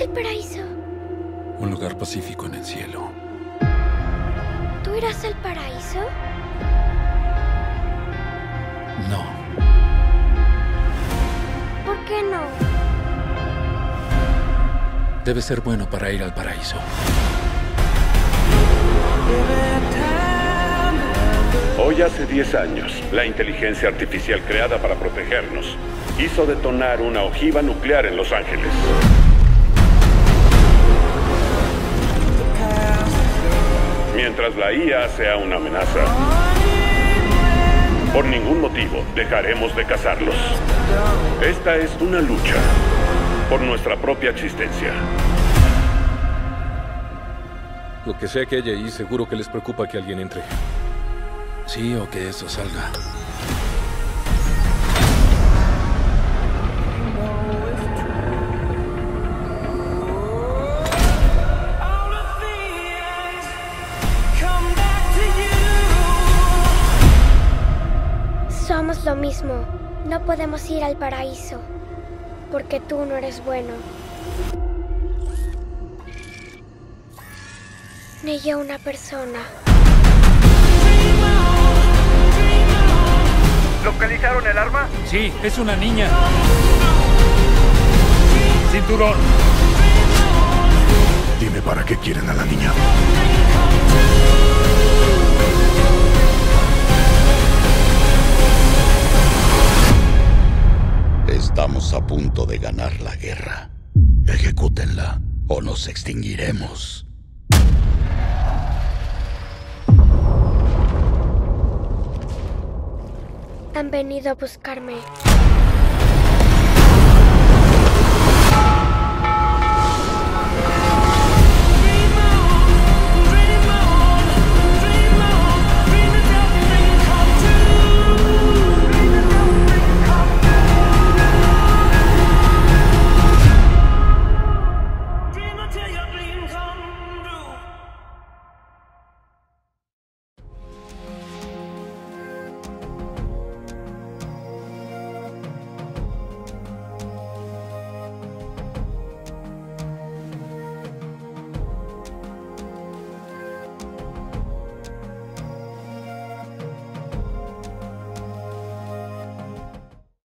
es el paraíso? Un lugar pacífico en el cielo. ¿Tú irás al paraíso? No. ¿Por qué no? Debe ser bueno para ir al paraíso. Hoy hace 10 años, la inteligencia artificial creada para protegernos hizo detonar una ojiva nuclear en Los Ángeles. Mientras la IA sea una amenaza, por ningún motivo dejaremos de cazarlos. Esta es una lucha por nuestra propia existencia. Lo que sea que haya ahí, seguro que les preocupa que alguien entre. Sí, o que eso salga. Lo mismo. No podemos ir al paraíso. Porque tú no eres bueno. Ni yo una persona. ¿Localizaron el arma? Sí, es una niña. Cinturón. Dime para qué quieren a la niña. A punto de ganar la guerra. Ejecútenla o nos extinguiremos. Han venido a buscarme.